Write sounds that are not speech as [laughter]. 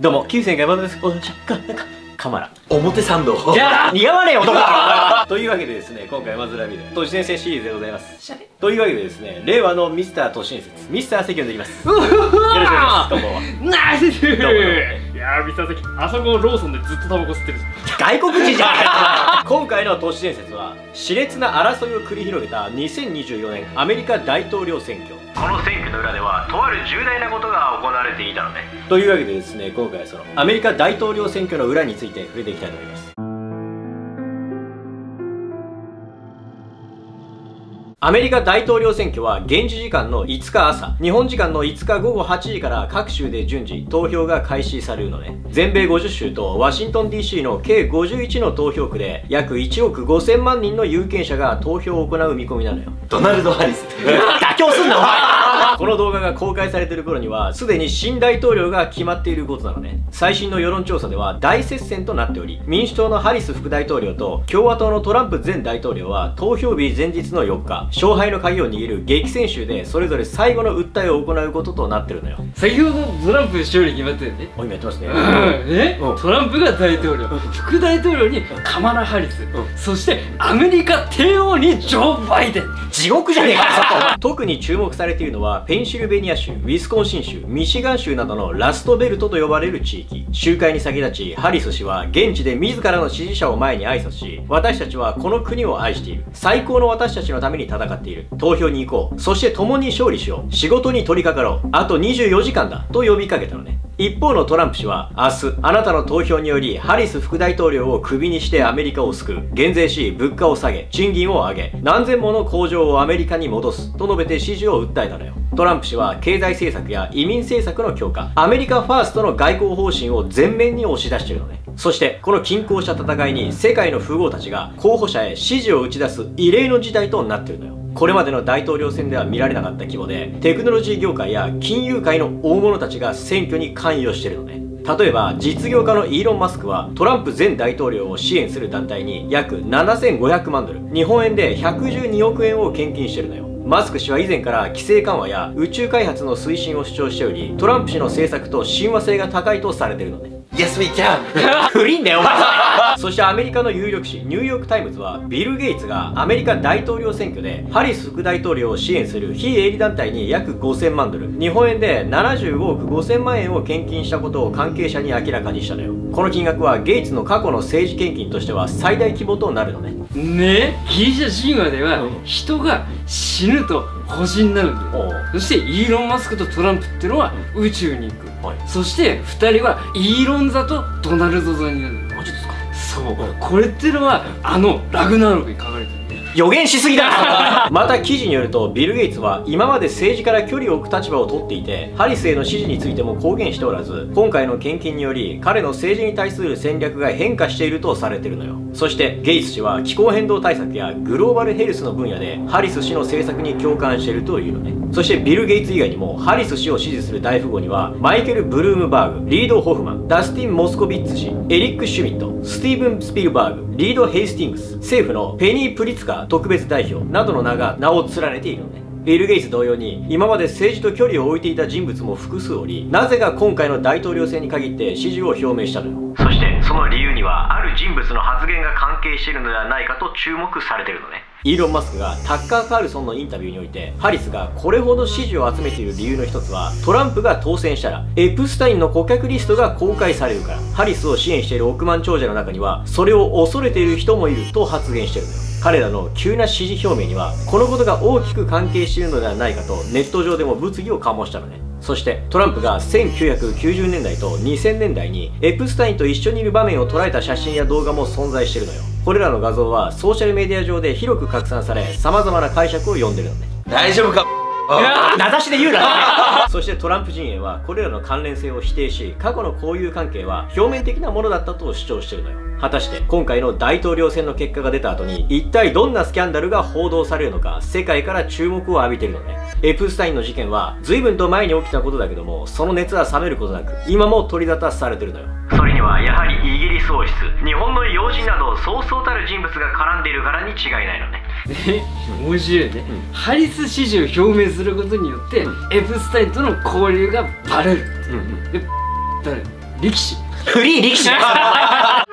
どうも、9世山田です。おじか、なんか、カマラ。表参道。いや似合わねえ男だ [laughs] というわけでですね、今回、まずラビで、都市伝説シリーズでございます。というわけでですね、令和のミスター都市伝説、ミスター関をできます。よろしくお願いします。こんばんは。ナイスいやー、ミスター関、あそこローソンでずっとタバコ吸ってる外国人じゃん [laughs] 今回の都市伝説は、熾烈な争いを繰り広げた2024年アメリカ大統領選挙。この選挙の裏ではとある重大なことが行われていたのね。というわけでですね今回はそのアメリカ大統領選挙の裏について触れていきたいと思いますアメリカ大統領選挙は現地時間の5日朝、日本時間の5日午後8時から各州で順次投票が開始されるのね。全米50州とワシントン DC の計51の投票区で約1億5000万人の有権者が投票を行う見込みなのよ。ドナルド・ハリス。[laughs] 妥協すんなお前 [laughs] この動画が公開されている頃には、すでに新大統領が決まっていることなのね。最新の世論調査では大接戦となっており、民主党のハリス副大統領と共和党のトランプ前大統領は投票日前日の4日、勝敗の鍵を握る激戦州でそれぞれ最後の訴えを行うこととなってるのよ。先ほどトランプ勝利決まってるね。今やってますね、うん、え、うん、トランプが大統領、副大統領にカマラ・ハリス、そしてアメリカ帝王にジョー・バイデン地獄じゃねえか特に注目されているのはペンシルベニア州ウィスコンシン州ミシガン州などのラストベルトと呼ばれる地域集会に先立ちハリス氏は現地で自らの支持者を前に挨拶し私たちはこの国を愛している最高の私たちのために戦っている。投票に行こう。そして共に勝利しよう。仕事に取り掛かろう。あと24時間だ。と呼びかけたのね。一方のトランプ氏は明日あなたの投票によりハリス副大統領をクビにしてアメリカを救う。減税し物価を下げ賃金を上げ。何千もの工場をアメリカに戻すと述べて支持を訴えたのよトランプ氏は経済政策や移民政策の強化。アメリカファーストの外交方針を前面に押し出しているのね。そしてこの均衡した戦いに世界の富豪たちが候補者へ支持を打ち出す異例の事態となってるのよ。これまでの大統領選では見られなかった規模でテクノロジー業界や金融界の大物たちが選挙に関与してるのね。例えば実業家のイーロン・マスクはトランプ前大統領を支援する団体に約7500万ドル。日本円で112億円を献金してるのよ。マスク氏は以前から規制緩和や宇宙開発の推進を主張しておりトランプ氏の政策と親和性が高いとされてるのね。Yes we can! [laughs] 不倫だよお前。そしてアメリカの有力紙ニューヨーク・タイムズはビル・ゲイツがアメリカ大統領選挙でハリス副大統領を支援する非営利団体に約5000万ドル。日本円で75億5000万円を献金したことを関係者に明らかにしたのよ。この金額はゲイツの過去の政治献金としては最大規模となるのね。ねギリシャ神話では人が死ぬと星になるんだよそしてイーロン・マスクとトランプっていうのは宇宙に行く。はい、そして2人はイーロン座とドナルド座になるそう。これっていうのはあのラグナロクに書かれてる。予言しすぎだ [laughs] また記事によるとビル・ゲイツは今まで政治から距離を置く立場を取っていてハリスへの支持についても公言しておらず今回の献金により彼の政治に対する戦略が変化しているとされているのよ。そしてゲイツ氏は気候変動対策やグローバルヘルスの分野でハリス氏の政策に共感しているというのね。そしてビル・ゲイツ以外にもハリス氏を支持する大富豪にはマイケル・ブルームバーグリード・ホフマンダスティン・モスコビッツ氏エリック・シュミットスティーブン・スピルバーグリード・ヘイスティングス政府のペニー・プリツカー特別代表などの名が名を連ねているのね。ビル・ゲイツ同様に今まで政治と距離を置いていた人物も複数おりなぜか今回の大統領選に限って支持を表明したのよ。そしてその理由にはある人物の発言が関係しているのではないかと注目されてるのね。イーロン・マスクがタッカー・カールソンのインタビューにおいてハリスがこれほど支持を集めている理由の一つはトランプが当選したらエプスタインの顧客リストが公開されるからハリスを支援している億万長者の中にはそれを恐れている人もいると発言してるのよ。彼らの急な支持表明にはこのことが大きく関係しているのではないかとネット上でも物議を醸したのね。そしてトランプが1990年代と2000年代にエプスタインと一緒にいる場面を捉えた写真や動画も存在してるのよ。これらの画像はソーシャルメディア上で広く拡散され様々な解釈を呼んでるのね。大丈夫か？名指しで言うな [laughs] そしてトランプ陣営はこれらの関連性を否定し過去の交友関係は表面的なものだったと主張してるのよ。果たして今回の大統領選の結果が出た後に一体どんなスキャンダルが報道されるのか世界から注目を浴びてるのね。エプスタインの事件は随分と前に起きたことだけどもその熱は冷めることなく今も取り沙汰されてるのよ。それにはやはりイギリス王室日本の要人などそうそうたる人物が絡んでいるからに違いないのねえ面白いね、うん、ハリス支持を表明することによって、うん、エプスタインとの交流がバレるっていう、うん、で誰？力士。フリー力士 [laughs]